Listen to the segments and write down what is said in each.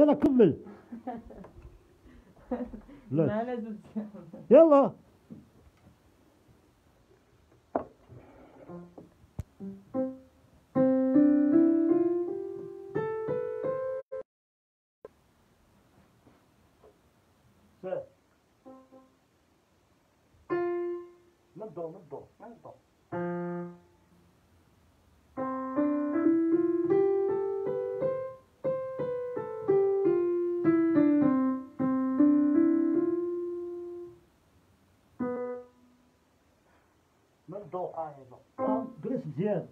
يلا كمل. لا. ما لازم يلا. مدو مدو مدو مدو آه جلس مزيان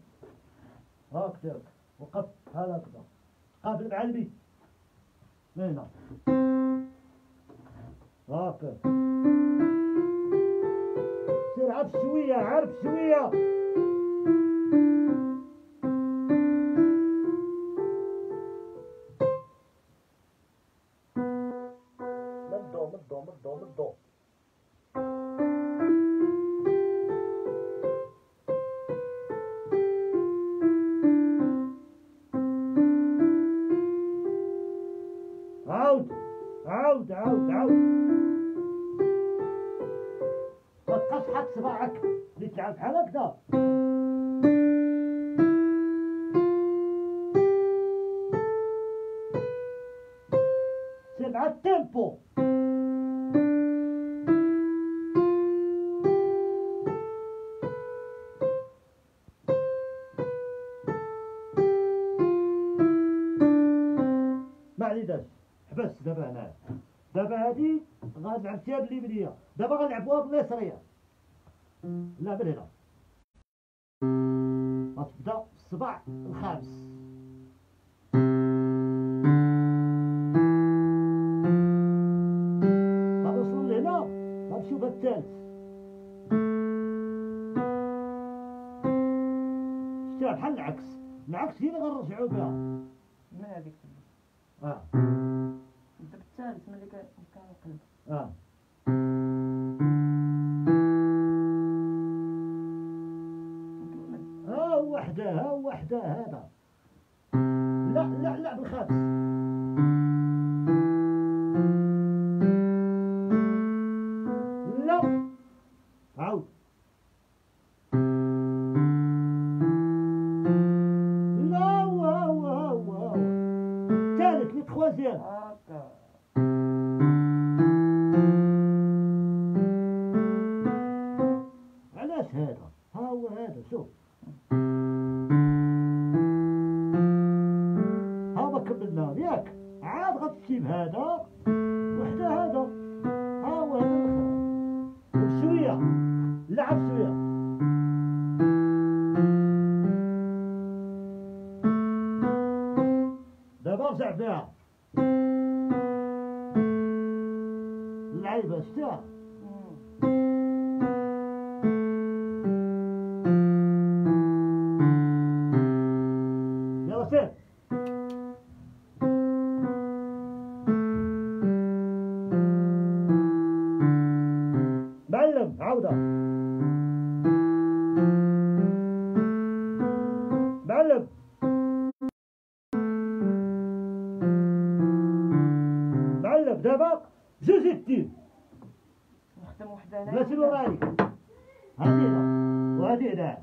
هكذاك وقف. هكذا قابل مع البي هنا هكا سير عرف شوية عرف شوية. عود عود ما تبقاش حاط صباعك اللي تلعب بحال هكذا سير مع التيمبو غنلعب فيها باليمنية دابا غنلعبوها لا من هنا. غتبدا الصباع الخامس. غنوصلو لهنا غنمشيو بها الثالث شتيها بحال العكس. العكس هي اللي غنرجعو بها. من هذيك آه. انت بالثالث ملي كنقلب آه. ها وحده ها وحده هذا. لا لا لا بالخامس دابا رجع بها اللعيبة شتيها يلا سير مكلف دابا جوج 62 نخدم وحده أنا بلاتي هادي هنا وهادي هنا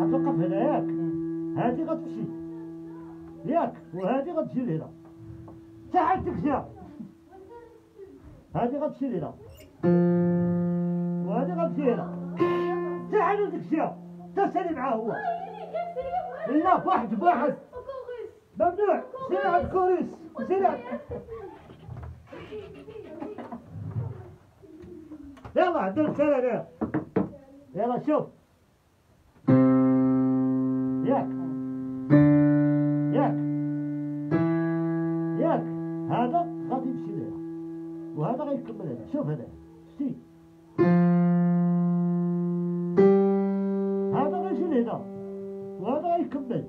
غتوقف هنا ياك. هادي غتمشي. ياك. وهادي غتمشي لهنا. حتى عاد تكشى هادي غتمشي لهنا. وهادي غتمشي لهنا. حتى عاد تكشى حتى سالي معاه هو. لا بواحد بواحد ممنوع. الكوريس سير على- يلا عندنا رسالة يلا شوف. ياك ياك ياك هذا غادي يمشي لهنا وهذا غيكمل هنا شوف هذا. شتي هذا غيجي لهنا وهذا غيكمل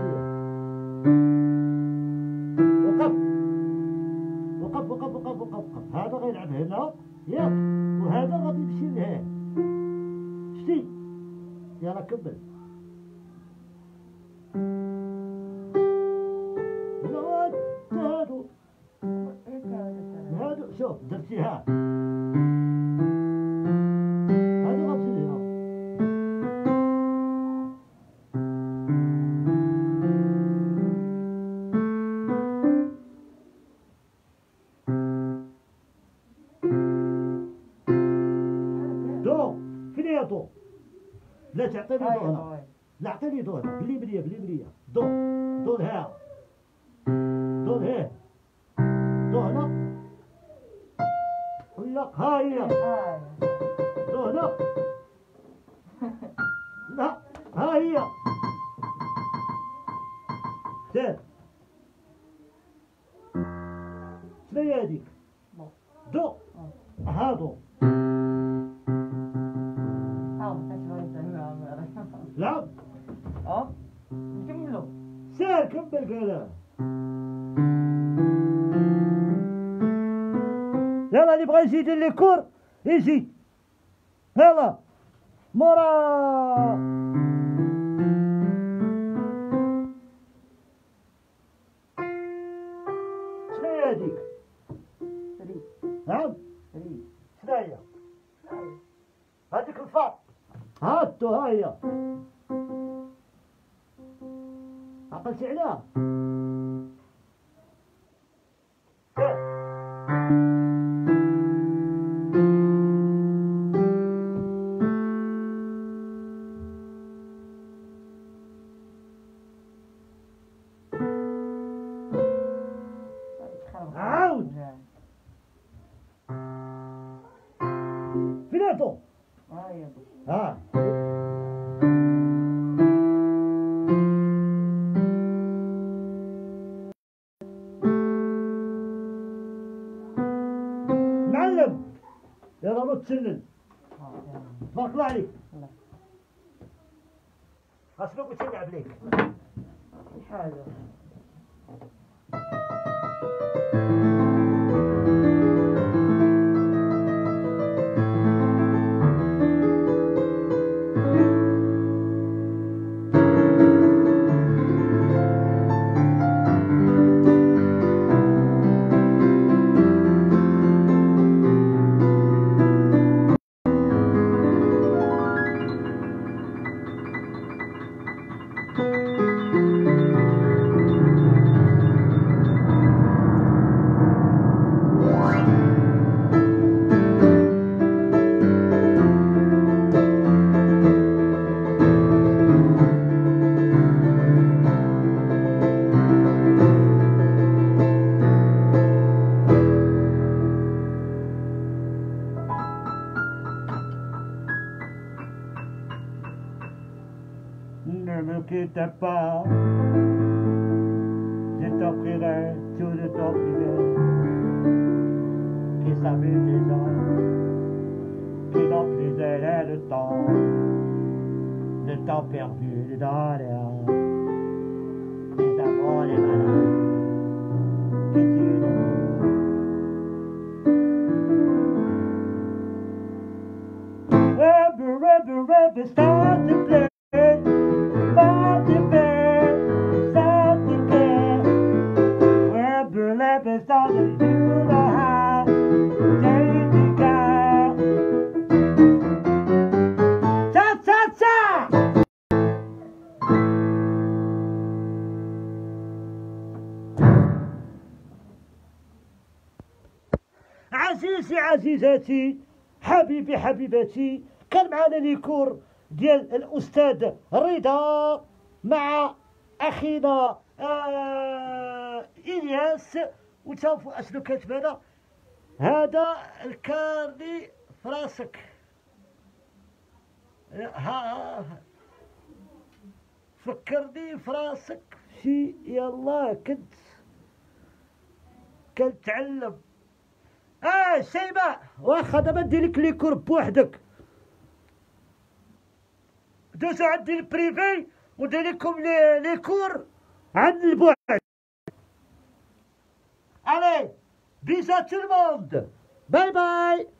سير وقف. وقف وقف وقف وقف وقف. هذا غيلعب هنا ياك وهذا غادي يمشي لهيه شتي؟ يلا كمل. هادو. هادو شوف درتيها. هي دو لا تعطيني دو هنا. لا دو هنا. بلي بلي دو. دو لها دو لهيه دو هنا. ولا ها هي دو هنا. لا ها هي سير شنو هي هذيك دو. هادو. يلا اللي بغى يجي يدير لي كور؟ يجي يلا. مورا. شنو هي هذيك؟ نعم؟ فري شنو هي؟ هذيك الفار. هاتو ها هي عقلتي عليها؟ تسلل تبارك الله عليك. قلت نلعب ليك Quitte pas, je t'offrirai tout le t'offrirai, qui savait déjà, qui n'ont plus de le temps, le temps perdu dans l'air, les amours, les malheurs, qui tu Rubber, rubber, rubber, start to play. عزيزي عزيزاتي حبيبي حبيباتي كان معنا ليكور ديال الأستاذ رضا مع أخينا آه إلياس. وتشوفوا أشنو كاتب هنا هذا الكارني في راسك ها فكرني في راسك شي يلا كنت كنتعلم. آه شيماء واخا دابا ندير لك les cours بوحدك دوزو عندي ال privé وديريكم لي les cours عن البعد tout le monde. Bye bye.